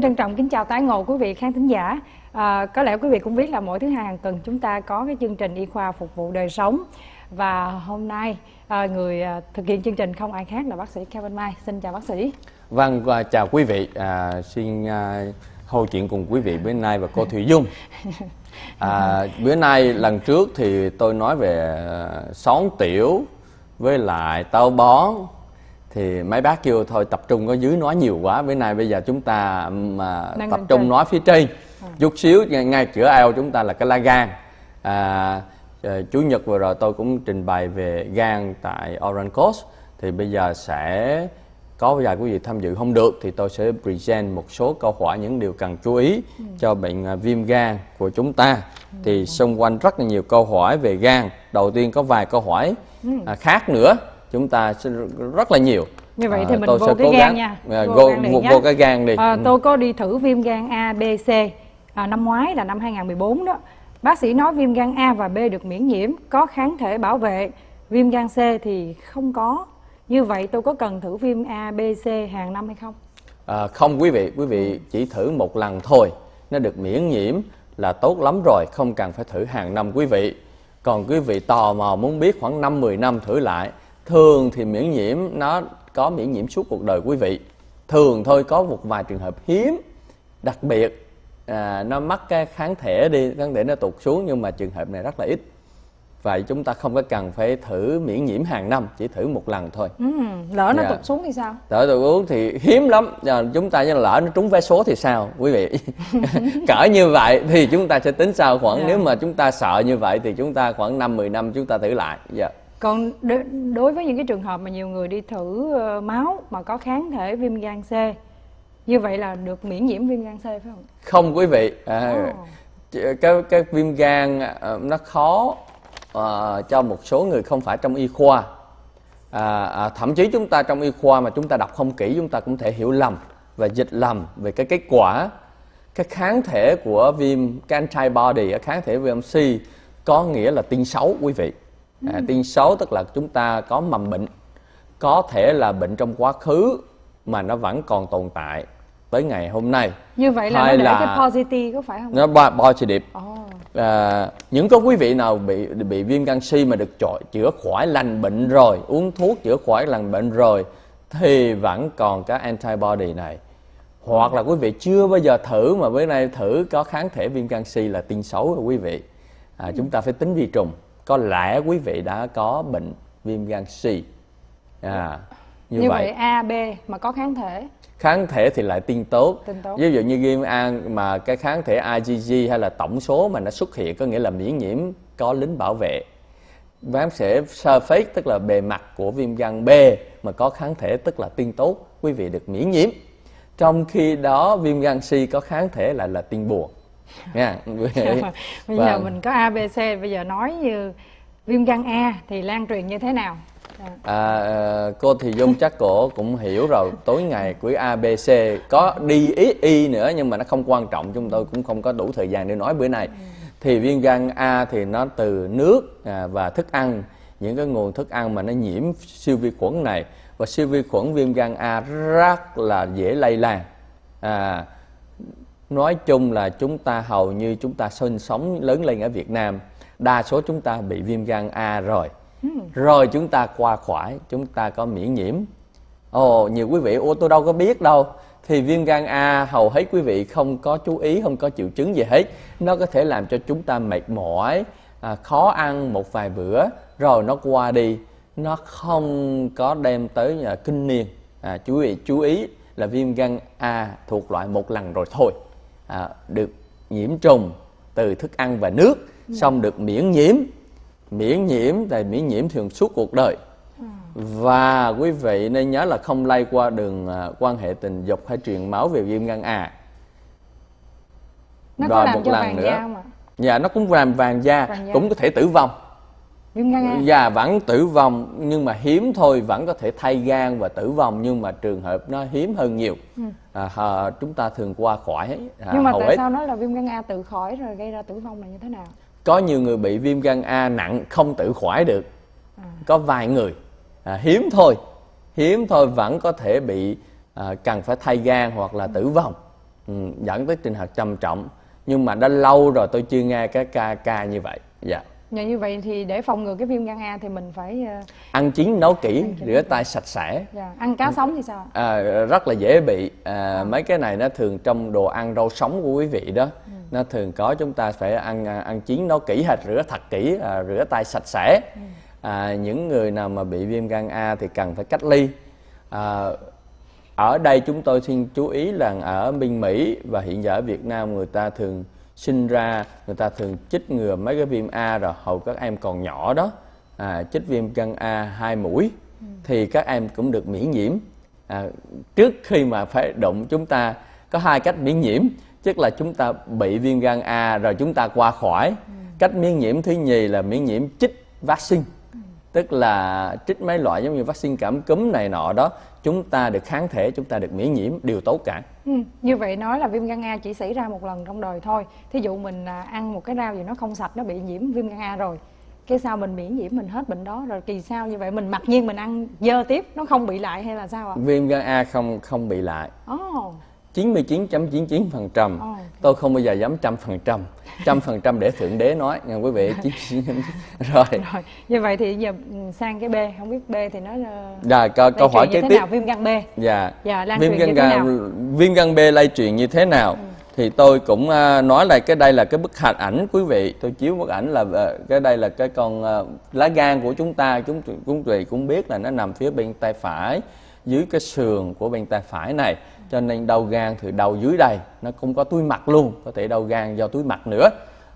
Xin trân trọng kính chào tái ngộ quý vị khán thính giả. À, có lẽ quý vị cũng biết là mỗi thứ hai hàng tuần chúng ta có cái chương trình y khoa phục vụ đời sống và hôm nay à, người à, thực hiện chương trình không ai khác là bác sĩ Kevin Mai. Xin chào bác sĩ. Vâng, và chào quý vị. À, xin à, hô chuyện cùng quý vị bữa nay và cô Thùy Dung. À, bữa nay lần trước thì tôi nói về à, xón tiểu với lại táo bón thì mấy bác kêu thôi tập trung ở dưới nói nhiều quá bữa nay bây giờ chúng ta mà Đang tập trung trên. nói phía trên. Chút xíu ngay, ngay cửa eo chúng ta là cái lá gan. À, ờ, chủ nhật vừa rồi tôi cũng trình bày về gan tại Orange Coast. Thì bây giờ sẽ có vài quý vị tham dự. Không được thì tôi sẽ present một số câu hỏi những điều cần chú ý cho bệnh à, viêm gan của chúng ta. Thì xung quanh rất là nhiều câu hỏi về gan. Đầu tiên có vài câu hỏi à, khác nữa chúng ta sẽ rất là nhiều Như vậy À, thì mình tôi vô sẽ cái cố gan gắng, nha. à, Vô vô, gan vô, vô cái gan đi À, Ừ. tôi có đi thử viêm gan A, B, C à, năm ngoái là năm 2014 đó. Bác sĩ nói viêm gan A và B được miễn nhiễm, có kháng thể bảo vệ. Viêm gan C thì không có. Như vậy tôi có cần thử viêm A, B, C hàng năm hay không? À, không quý vị, quý vị chỉ thử một lần thôi, nó được miễn nhiễm là tốt lắm rồi, không cần phải thử hàng năm quý vị. Còn quý vị tò mò muốn biết khoảng 5-10 năm thử lại, thường thì miễn nhiễm nó có miễn nhiễm suốt cuộc đời quý vị. Thường thôi có một vài trường hợp hiếm, đặc biệt à, nó mắc cái kháng thể đi, kháng thể nó tụt xuống nhưng mà trường hợp này rất là ít. Vậy chúng ta không có cần phải thử miễn nhiễm hàng năm, chỉ thử một lần thôi. Ừ, lỡ nó Dạ. tụt xuống thì sao? Đỡ tôi uống thì hiếm lắm Giờ Chúng ta lỡ nó trúng vé số thì sao quý vị Cỡ như vậy thì chúng ta sẽ tính sau khoảng Dạ. Nếu mà chúng ta sợ như vậy thì chúng ta khoảng 5-10 năm chúng ta thử lại dạ. Còn đối với những cái trường hợp mà nhiều người đi thử ờ, máu mà có kháng thể viêm gan C, như vậy là được miễn nhiễm viêm gan C phải không? Không quý vị. À, ch- cái, cái viêm gan à, nó khó à, cho một số người không phải trong y khoa. À, à, Thậm chí chúng ta trong y khoa mà chúng ta đọc không kỹ chúng ta cũng thể hiểu lầm và dịch lầm về cái kết quả. Cái kháng thể của viêm cái antibody kháng thể viêm C có nghĩa là tin xấu quý vị à, tin xấu tức là chúng ta có mầm bệnh có thể là bệnh trong quá khứ mà nó vẫn còn tồn tại tới ngày hôm nay. Như vậy là Hay nó để là- cái positive có phải không? nó bo- positive. Ồ. à, những có quý vị nào bị bị viêm gan C mà được chọi chữa khỏi lành bệnh rồi uống thuốc chữa khỏi lành bệnh rồi thì vẫn còn cái antibody này. Hoặc là quý vị chưa bao giờ thử mà bữa nay thử có kháng thể viêm gan C là tin xấu rồi quý vị. À, chúng ta phải tính vi trùng có lẽ quý vị đã có bệnh viêm gan C. À, như, Như, vậy. vậy A, B mà có kháng thể. Kháng thể thì lại tin tốt. Tin tốt. ví dụ như viêm A mà cái kháng thể IgG hay là tổng số mà nó xuất hiện có nghĩa là miễn nhiễm có lính bảo vệ. Bám sẽ surface tức là bề mặt của viêm gan B mà có kháng thể tức là tin tốt. Quý vị được miễn nhiễm. Trong khi đó viêm gan C có kháng thể lại là tin buồn nha bây giờ Vâng. mình có A, B, C. Bây giờ nói như viêm gan A thì lan truyền như thế nào? À, À, ờ, cô thì Dung chắc cổ cũng hiểu rồi. Tối ngày của ABC có đi ý y nữa nhưng mà nó không quan trọng. Chúng tôi cũng không có đủ thời gian để nói bữa nay. Thì viêm gan A thì nó từ nước à, và thức ăn. Những cái nguồn thức ăn mà nó nhiễm siêu vi khuẩn này. Và siêu vi khuẩn viêm gan A rất là dễ lây lan. À, nói chung là chúng ta hầu như chúng ta sinh sống lớn lên ở Việt Nam đa số chúng ta bị viêm gan A rồi. Rồi chúng ta qua khỏi chúng ta có miễn nhiễm. Ồ nhiều quý vị ủa tôi đâu có biết đâu. Thì viêm gan A hầu hết quý vị không có chú ý không có triệu chứng gì hết. Nó có thể làm cho chúng ta mệt mỏi à, khó ăn một vài bữa rồi nó qua đi. Nó không có đem tới à, kinh niên. À, chú ý chú ý là viêm gan A thuộc loại một lần rồi thôi à, được nhiễm trùng từ thức ăn và nước xong được miễn nhiễm. Miễn nhiễm thì miễn nhiễm thường suốt cuộc đời. Và quý vị nên nhớ là không lây qua đường à, quan hệ tình dục hay truyền máu về viêm gan A. Nó làm một cho lần vàng nữa. Dạ nó cũng làm vàng da, Vàng da. cũng có thể tử vong Viêm gan A. Dạ vẫn tử vong nhưng mà hiếm thôi vẫn có thể thay gan và tử vong nhưng mà trường hợp nó hiếm hơn nhiều. À, hờ, chúng ta thường qua khỏi à, Nhưng mà tại hết. sao nói là viêm gan A tự khỏi rồi gây ra tử vong là như thế nào? có nhiều người bị viêm gan A nặng không tự khỏi được. Có vài người à, hiếm thôi. Hiếm thôi vẫn có thể bị à, cần phải thay gan hoặc là tử vong. Ừ, dẫn tới trường hợp trầm trọng. Nhưng mà đã lâu rồi tôi chưa nghe cái ca ca như vậy. Dạ Dạ như vậy thì để phòng ngừa cái viêm gan A thì mình phải ờ, ăn chín nấu kỹ rửa tay sạch sẽ. Dạ, ăn cá sống thì sao? à, rất là dễ bị. À, mấy cái này nó thường trong đồ ăn rau sống của quý vị đó. Nó thường có chúng ta phải ăn à, ăn chín nấu kỹ hay rửa thật kỹ à, rửa tay sạch sẽ. À, những người nào mà bị viêm gan A thì cần phải cách ly. À, ở đây chúng tôi xin chú ý là ở bên Mỹ và hiện giờ ở Việt Nam người ta thường sinh ra người ta thường chích ngừa mấy cái viêm A rồi hầu các em còn nhỏ đó à, chích viêm gan A hai mũi thì các em cũng được miễn nhiễm. À, trước khi mà phải động chúng ta có hai cách miễn nhiễm tức là chúng ta bị viêm gan A rồi chúng ta qua khỏi. Cách miễn nhiễm thứ nhì là miễn nhiễm chích vaccine tức là trích mấy loại giống như vaccine cảm cúm này nọ đó chúng ta được kháng thể chúng ta được miễn nhiễm đều tốt cả Ừ, như vậy nói là viêm gan A chỉ xảy ra một lần trong đời thôi. Thí dụ mình à, ăn một cái rau gì nó không sạch nó bị nhiễm viêm gan A rồi. Cái sau mình miễn nhiễm mình hết bệnh đó rồi kỳ sau như vậy mình mặc nhiên mình ăn dơ tiếp nó không bị lại hay là sao ạ? viêm gan A không không bị lại Ồ. 99.99% Ồ. tôi không bao giờ dám trăm phần trăm. Trăm phần trăm để thượng đế nói nha quý vị. Rồi. Rồi, như vậy thì giờ ừ, sang cái B, không biết B thì nó ờ, rồi câu, câu hỏi kế tiếp. nào? Viêm gan B. dạ. Dạ, lan viêm gan như thế nào? gan viêm gan B lây truyền như thế nào? Thì tôi cũng à, nói lại cái đây là cái bức hình ảnh quý vị. Tôi chiếu bức ảnh là ờ, cái đây là cái con à, lá gan của chúng ta. Chúng chúng vị cũng biết là nó nằm phía bên tay phải dưới cái sườn của bên tay phải này. Cho nên đau gan thì đau dưới đây nó cũng có túi mật luôn có thể đau gan do túi mật nữa.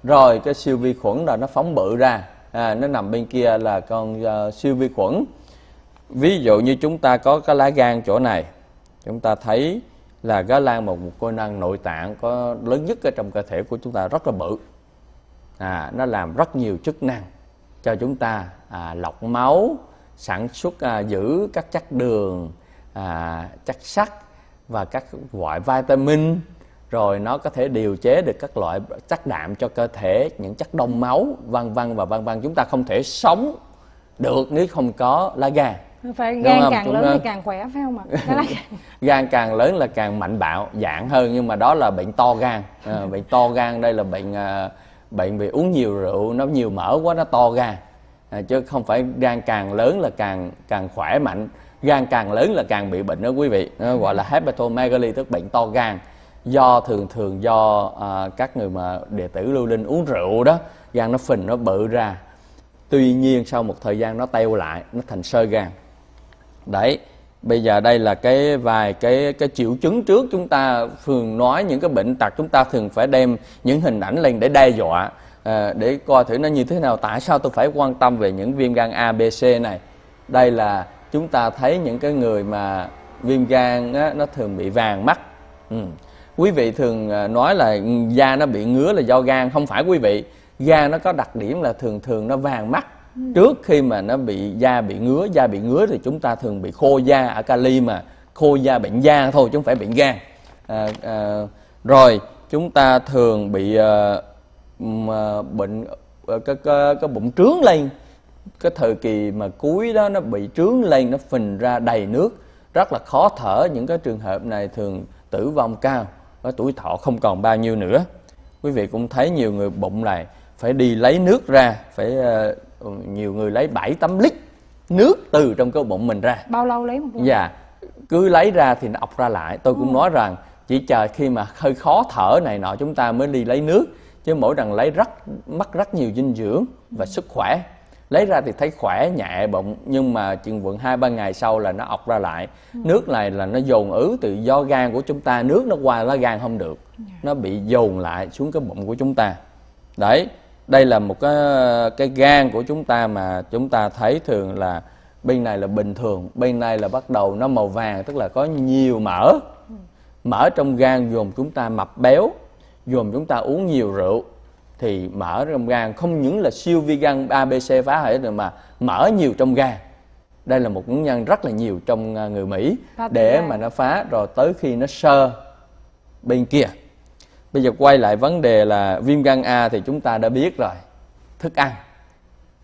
Rồi cái siêu vi khuẩn là nó phóng bự ra. À, nó nằm bên kia là con uh, siêu vi khuẩn. Ví dụ như chúng ta có cái lá gan chỗ này chúng ta thấy là lá gan một, một cơ năng nội tạng có lớn nhất ở trong cơ thể của chúng ta rất là bự. À, nó làm rất nhiều chức năng cho chúng ta à, lọc máu sản xuất à, giữ các chất đường à, chất sắt và các loại vitamin rồi nó có thể điều chế được các loại chất đạm cho cơ thể những chất đông máu vân vân và vân vân chúng ta không thể sống được nếu không có lá gan Phải gan không? càng Chúng lớn thì càng khỏe phải không ạ? Gan. gan càng lớn là càng mạnh bạo dạng hơn nhưng mà đó là bệnh to gan à, bệnh to gan đây là bệnh à, bệnh vì uống nhiều rượu nó nhiều mỡ quá nó to gan à, chứ không phải gan càng lớn là càng càng khỏe mạnh. Gan càng lớn là càng bị bệnh đó quý vị. Nó gọi là hepatomegaly tức bệnh to gan. Do thường thường do à, các người mà đệ tử lưu linh uống rượu đó gan nó phình nó bự ra. Tuy nhiên sau một thời gian nó teo lại nó thành sơ gan. Đấy bây giờ đây là cái vài cái cái triệu chứng trước chúng ta thường nói những cái bệnh tật chúng ta thường phải đem những hình ảnh lên để đe dọa à, để coi thử nó như thế nào. Tại sao tôi phải quan tâm về những viêm gan A B C này? Đây là chúng ta thấy những cái người mà viêm gan á, nó thường bị vàng mắt. Ừ. quý vị thường à, nói là da nó bị ngứa là do gan. Không phải quý vị. Gan nó có đặc điểm là thường thường nó vàng mắt. Trước khi mà nó bị da bị ngứa da bị ngứa thì chúng ta thường bị khô da ở kali mà. Khô da bệnh da thôi chứ không phải bệnh gan. À, à, rồi chúng ta thường bị à, mà bệnh à, cái, cái, cái bụng trướng lên. Cái thời kỳ mà cuối đó nó bị trướng lên nó phình ra đầy nước. Rất là khó thở. Những cái trường hợp này thường tử vong cao. Và tuổi thọ không còn bao nhiêu nữa. Quý vị cũng thấy nhiều người bụng này phải đi lấy nước ra phải ờ, nhiều người lấy 7 tấm lít nước từ trong cái bụng mình ra. Bao lâu lấy một lần? Dạ, cứ lấy ra thì nó ọc ra lại. Tôi cũng nói rằng chỉ chờ khi mà hơi khó thở này nọ chúng ta mới đi lấy nước. Chứ mỗi lần lấy rất mất rất nhiều dinh dưỡng và sức khỏe. Lấy ra thì thấy khỏe nhẹ bụng nhưng mà chừng vượng hai ba ngày sau là nó ọc ra lại. Nước này là nó dồn ứ từ do gan của chúng ta, nước nó qua lá gan không được. Nó bị dồn lại xuống cái bụng của chúng ta. Đấy, đây là một cái cái gan của chúng ta mà chúng ta thấy thường là bên này là bình thường, bên này là bắt đầu nó màu vàng tức là có nhiều mỡ. Mỡ trong gan dồn chúng ta mập béo, dồn chúng ta uống nhiều rượu thì mỡ trong gan không những là siêu vi gan ABC phá hệ rồi mà mỡ nhiều trong gan. Đây là một nguyên nhân rất là nhiều trong à, người Mỹ Phá để mà nó phá rồi tới khi nó sơ bên kia. Bây giờ quay lại vấn đề là viêm gan A thì chúng ta đã biết rồi. Thức ăn.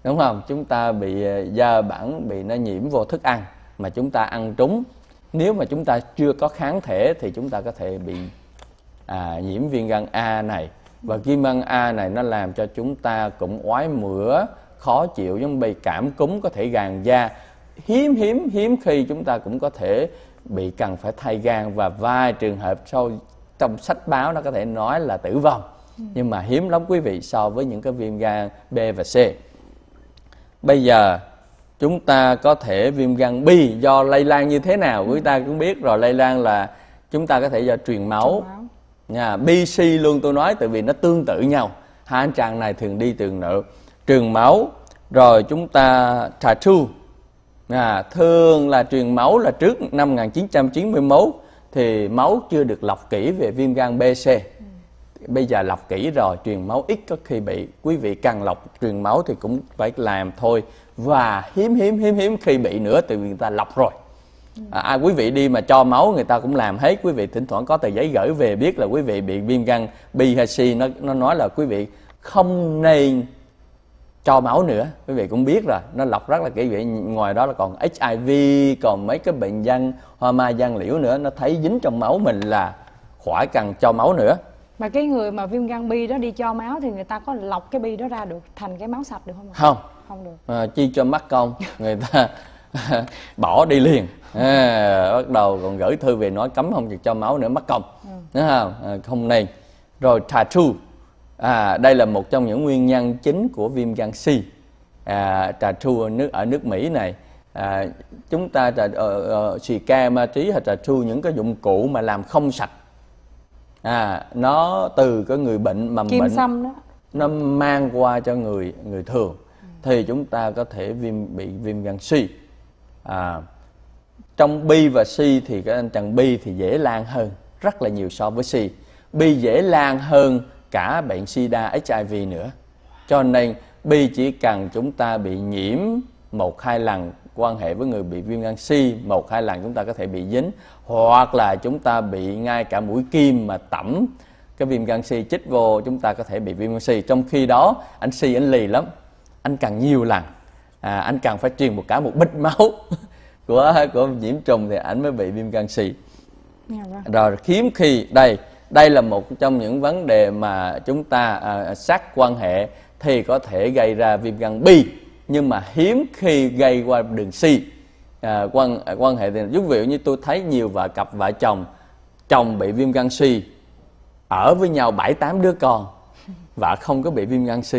Đúng không? Chúng ta bị ờ, da bản bị nó nhiễm vô thức ăn mà chúng ta ăn trúng. Nếu mà chúng ta chưa có kháng thể thì chúng ta có thể bị à, nhiễm viêm gan A này. Và viêm gan A này nó làm cho chúng ta cũng oái mửa khó chịu giống bị cảm cúm có thể gàn da. Hiếm hiếm hiếm khi chúng ta cũng có thể bị cần phải thay gan và vài trường hợp sau trong sách báo nó có thể nói là tử vong. Ừ. nhưng mà hiếm lắm quý vị so với những cái viêm gan B và C. Bây giờ chúng ta có thể viêm gan B do lây lan như thế nào? Quý ta cũng biết rồi lây lan là chúng ta có thể do truyền máu nha BC luôn tôi nói tại vì nó tương tự nhau hai anh chàng này thường đi từ nợ truyền máu rồi chúng ta tattoo à, thường là truyền máu là trước năm 1991 thì máu chưa được lọc kỹ về viêm gan B, C. Bây giờ lọc kỹ rồi, truyền máu ít có khi bị. Quý vị cần lọc truyền máu thì cũng phải làm thôi. Và hiếm hiếm hiếm hiếm khi bị nữa thì người ta lọc rồi. À, à, quý vị đi mà cho máu người ta cũng làm hết. Quý vị thỉnh thoảng có tờ giấy gửi về biết là quý vị bị viêm gan B hay C. Nó nó nói là quý vị không nên cho máu nữa. Quý vị cũng biết rồi. Nó lọc rất là kỹ. Vậy ngoài đó là còn HIV còn mấy cái bệnh dân hoa mai giang liễu nữa. Nó thấy dính trong máu mình là khỏi cần cho máu nữa. Mà cái người mà viêm gan bi đó đi cho máu thì người ta có lọc cái bi đó ra được thành cái máu sạch được không không. Không được. À, chi cho mắc công người ta bỏ đi liền. À, bắt đầu còn gửi thư về nói cấm không được cho máu nữa mất công ừ. đúng không? À, không nên rồi tattoo. À, đây là một trong những nguyên nhân chính của viêm gan C. À, trà chua nước ở nước Mỹ này. À, chúng ta trà uh, uh, xì ca ma trí hay trà chua những cái dụng cụ mà làm không sạch. À nó từ cái người bệnh mầm Kim bệnh xăm đó. nó mang qua cho người người thường. Ừ. thì chúng ta có thể viêm bị viêm gan C à, trong B và C thì cái anh chàng B thì dễ lan hơn rất là nhiều so với C B dễ lan hơn cả bệnh sida HIV nữa. Cho nên bi chỉ cần chúng ta bị nhiễm một hai lần quan hệ với người bị viêm gan C một hai lần chúng ta có thể bị dính hoặc là chúng ta bị ngay cả mũi kim mà tẩm cái viêm gan C chích vô chúng ta có thể bị viêm gan C. Trong khi đó anh C anh lì lắm. Anh cần nhiều lần à, anh cần phải truyền một cả một bịch máu của của nhiễm trùng thì anh mới bị viêm gan vâng. rồi hiếm khi đây đây là một trong những vấn đề mà chúng ta à, sát quan hệ thì có thể gây ra viêm gan B nhưng mà hiếm khi gây qua đường C à, quan à, quan hệ thì ví dụ như tôi thấy nhiều vợ cặp vợ chồng chồng bị viêm gan C ở với nhau bảy tám đứa con vợ không có bị viêm gan C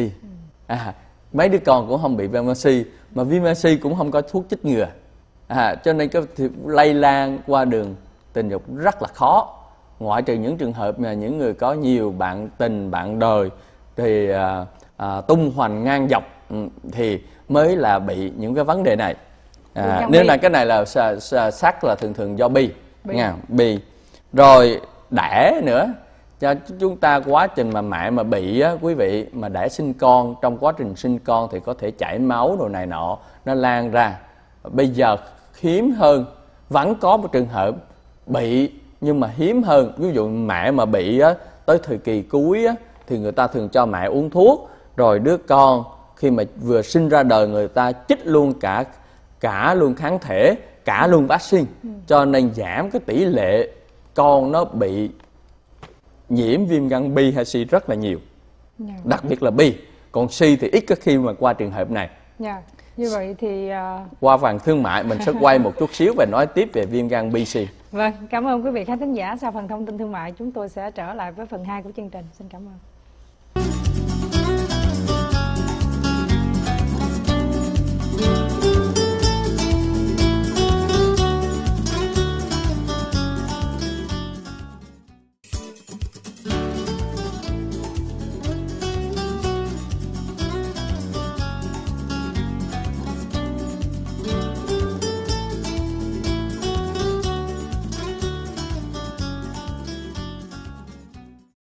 à, mấy đứa con cũng không bị viêm gan C mà viêm gan C cũng không có thuốc chích ngừa. À, cho nên cái lây lan qua đường tình dục rất là khó. Ngoại trừ những trường hợp mà những người có nhiều bạn tình bạn đời thì à, à, tung hoành ngang dọc ừ, thì mới là bị những cái vấn đề này. À, nên là cái này là sắc là thường thường do bi. nha bi. Rồi đẻ nữa cho chúng ta quá trình mà mẹ mà bị á, quý vị mà đẻ sinh con trong quá trình sinh con thì có thể chảy máu đồ này nọ nó lan ra. Bây giờ hiếm hơn vẫn có một trường hợp bị nhưng mà hiếm hơn. Ví dụ mẹ mà bị á, tới thời kỳ cuối á, thì người ta thường cho mẹ uống thuốc rồi đứa con khi mà vừa sinh ra đời người ta chích luôn cả cả luôn kháng thể cả luôn vaccine ừ. cho nên giảm cái tỷ lệ con nó bị nhiễm viêm gan B hay C rất là nhiều yeah. Dạ. đặc biệt là B còn C thì ít có khi mà qua trường hợp này yeah. Dạ như vậy thì uh... qua phần thương mại mình sẽ quay một chút xíu và nói tiếp về viêm gan BC vâng cảm ơn quý vị khán thính giả sau phần thông tin thương mại chúng tôi sẽ trở lại với phần 2 của chương trình xin cảm ơn